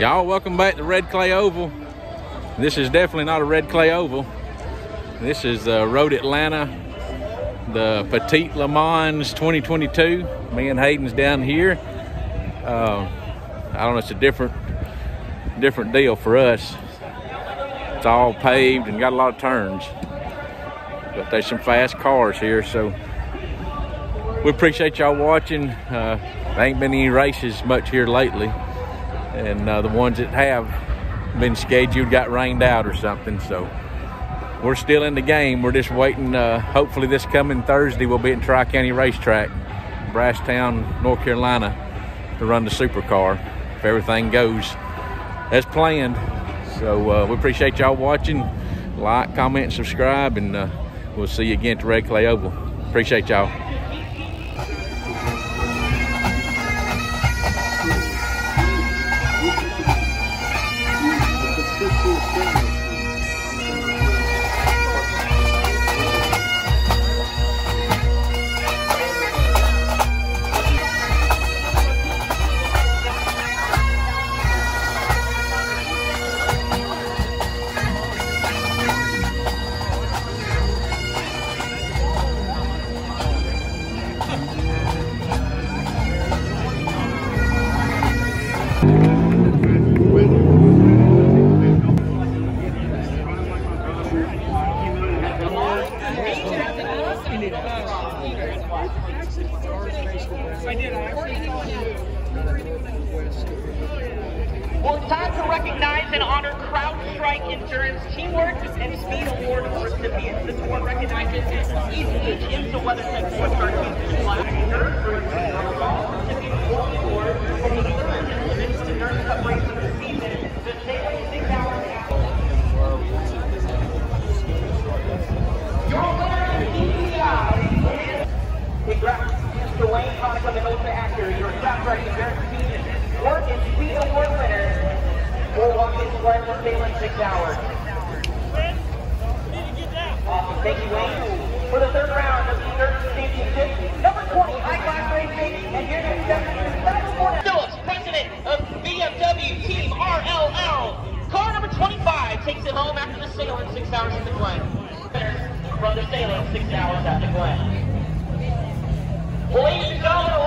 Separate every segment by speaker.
Speaker 1: Y'all, welcome back to Red Clay Oval. This is definitely not a Red Clay Oval. This is uh, Road Atlanta, the Petit Le Mans 2022. Me and Hayden's down here. Uh, I don't know, it's a different, different deal for us. It's all paved and got a lot of turns. But there's some fast cars here, so we appreciate y'all watching. Uh, there ain't been any races much here lately. And uh, the ones that have been scheduled got rained out or something. So we're still in the game. We're just waiting. Uh, hopefully this coming Thursday we'll be at Tri-County Racetrack, Brasstown, North Carolina to run the supercar if everything goes as planned. So uh, we appreciate y'all watching. Like, comment, subscribe, and uh, we'll see you again at Red Clay Oval. Appreciate y'all.
Speaker 2: And honor CrowdStrike Endurance Teamwork and Speed Award recipients. This award recognizes ECH IMSA WeatherTech four-star team flag recipient award number High Class and here to. Phillips, president of BMW Team RLL. Car number 25 takes it home after the Sahlen six hours at the Glen. From the sale in six hours at the Glen. Well, ladies and gentlemen,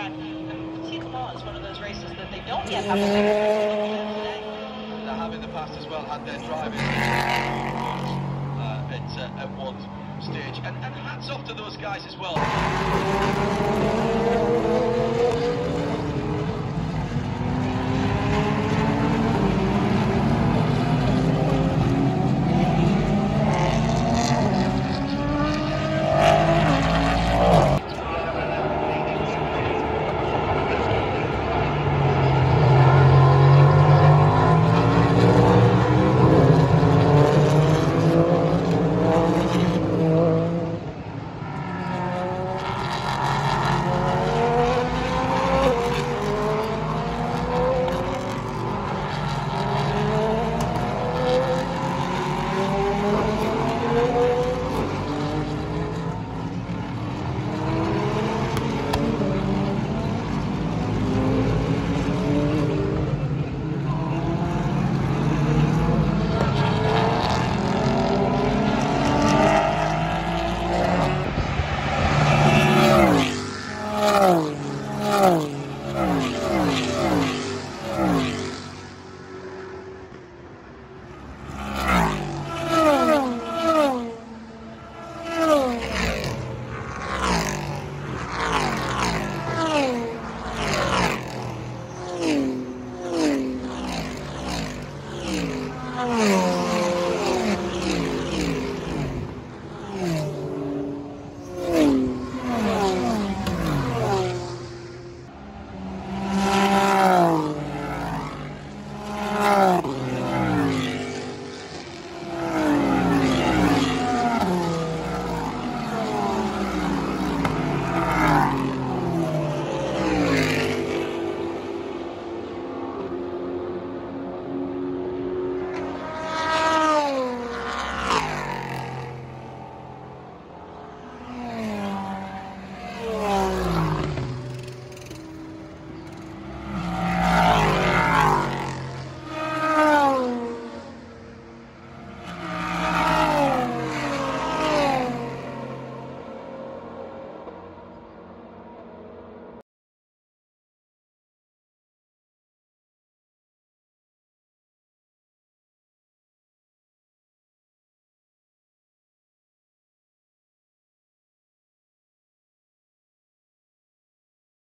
Speaker 2: track. The Petit Mans is one of those races that they don't yet have.
Speaker 3: They have in the past as well had their drivers uh, at, uh, at one stage. And, and hats off to those guys as well.